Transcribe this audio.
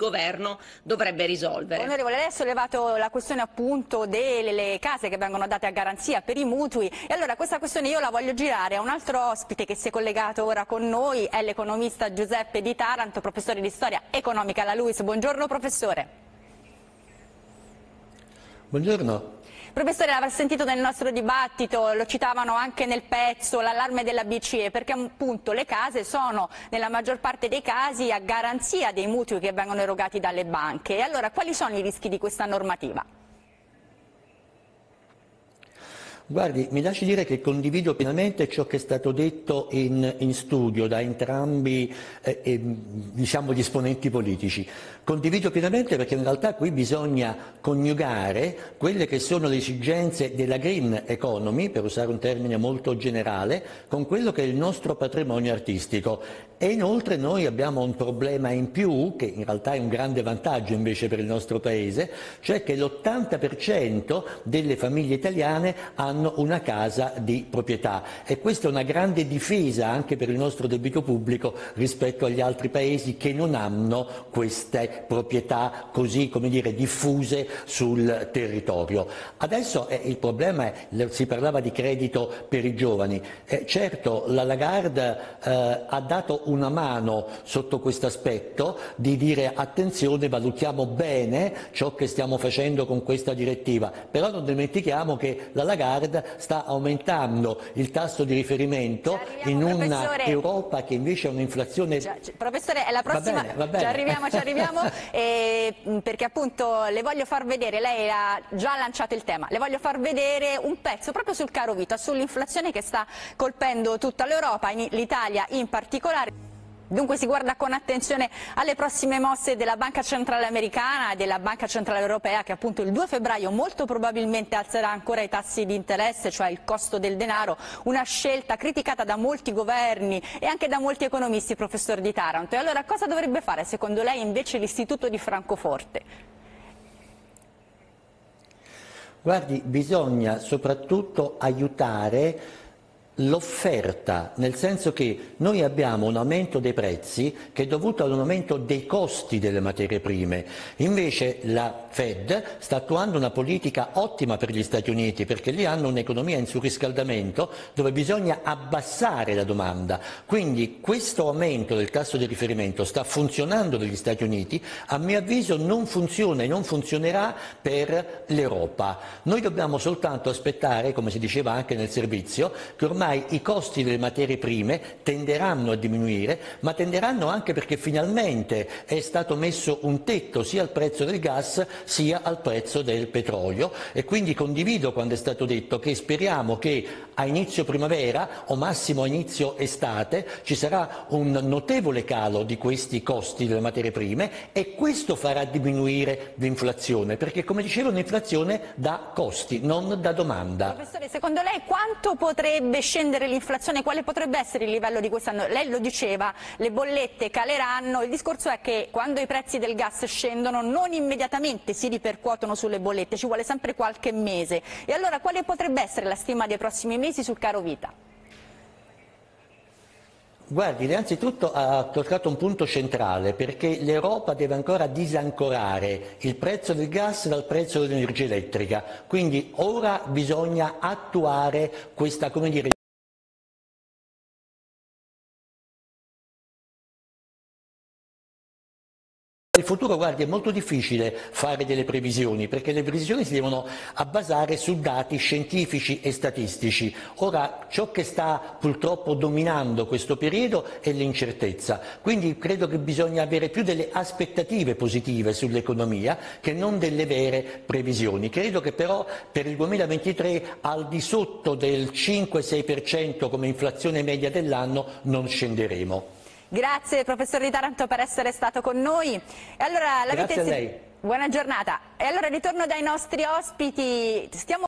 governo dovrebbe risolvere. Onorevole, lei ha sollevato la questione appunto delle case che vengono date a garanzia per i mutui e allora questa questione io la voglio girare a un altro ospite che si è collegato ora con noi, è l'economista Giuseppe Di Taranto, professore di storia economica alla LUIS. Buongiorno professore. Buongiorno. Professore, l'avrà sentito nel nostro dibattito, lo citavano anche nel pezzo, l'allarme della BCE, perché appunto le case sono nella maggior parte dei casi a garanzia dei mutui che vengono erogati dalle banche. E allora quali sono i rischi di questa normativa? Guardi, mi lasci dire che condivido pienamente ciò che è stato detto in, in studio da entrambi eh, eh, diciamo, gli esponenti politici. Condivido pienamente perché in realtà qui bisogna coniugare quelle che sono le esigenze della green economy, per usare un termine molto generale, con quello che è il nostro patrimonio artistico. E inoltre noi abbiamo un problema in più, che in realtà è un grande vantaggio invece per il nostro Paese, cioè che l'80% delle famiglie italiane hanno hanno una casa di proprietà. E questa è una grande difesa anche per il nostro debito pubblico rispetto agli altri paesi che non hanno queste proprietà così come dire, diffuse sul territorio. Adesso eh, il problema è, si parlava di credito per i giovani, eh, certo la Lagarde eh, ha dato una mano sotto questo aspetto di dire attenzione valutiamo bene ciò che stiamo facendo con questa direttiva, però non dimentichiamo che la Lagarde Fed sta aumentando il tasso di riferimento in un'Europa che invece ha un'inflazione... Professore, è la prossima... Va bene, va bene. Ci arriviamo, ci arriviamo, eh, perché appunto le voglio far vedere, lei ha già lanciato il tema, le voglio far vedere un pezzo proprio sul caro vita, sull'inflazione che sta colpendo tutta l'Europa, l'Italia in particolare. Dunque si guarda con attenzione alle prossime mosse della Banca Centrale Americana e della Banca Centrale Europea che appunto il 2 febbraio molto probabilmente alzerà ancora i tassi di interesse, cioè il costo del denaro, una scelta criticata da molti governi e anche da molti economisti, professor Di Taranto. E allora cosa dovrebbe fare secondo lei invece l'Istituto di Francoforte? Guardi, bisogna soprattutto aiutare l'offerta, nel senso che noi abbiamo un aumento dei prezzi che è dovuto ad un aumento dei costi delle materie prime. Invece la Fed sta attuando una politica ottima per gli Stati Uniti perché lì hanno un'economia in surriscaldamento dove bisogna abbassare la domanda. Quindi questo aumento del tasso di riferimento sta funzionando negli Stati Uniti, a mio avviso non funziona e non funzionerà per l'Europa. Noi dobbiamo soltanto aspettare, come si diceva anche nel servizio, che ormai ormai i costi delle materie prime tenderanno a diminuire, ma tenderanno anche perché finalmente è stato messo un tetto sia al prezzo del gas sia al prezzo del petrolio e quindi condivido quando è stato detto che speriamo che a inizio primavera o massimo a inizio estate ci sarà un notevole calo di questi costi delle materie prime e questo farà diminuire l'inflazione, perché come dicevo l'inflazione dà costi, non da domanda. Professore, secondo lei quanto potrebbe scendere l'inflazione, quale potrebbe essere il livello di quest'anno? Lei lo diceva, le bollette caleranno, il discorso è che quando i prezzi del gas scendono non immediatamente si ripercuotono sulle bollette, ci vuole sempre qualche mese. E allora quale potrebbe essere la stima dei prossimi mesi sul caro vita? Guardi, innanzitutto ha toccato un punto centrale perché l'Europa deve ancora disancorare il prezzo del gas dal prezzo dell'energia elettrica, quindi ora bisogna attuare questa, come dire, il futuro, guardi, è molto difficile fare delle previsioni perché le previsioni si devono basare su dati scientifici e statistici. Ora, ciò che sta purtroppo dominando questo periodo è l'incertezza, quindi credo che bisogna avere più delle aspettative positive sull'economia che non delle vere previsioni. Credo che però per il 2023 al di sotto del 5-6% come inflazione media dell'anno non scenderemo. Grazie professor Di Taranto per essere stato con noi. E allora, Grazie a lei. Buona giornata. E allora ritorno dai nostri ospiti. Stiamo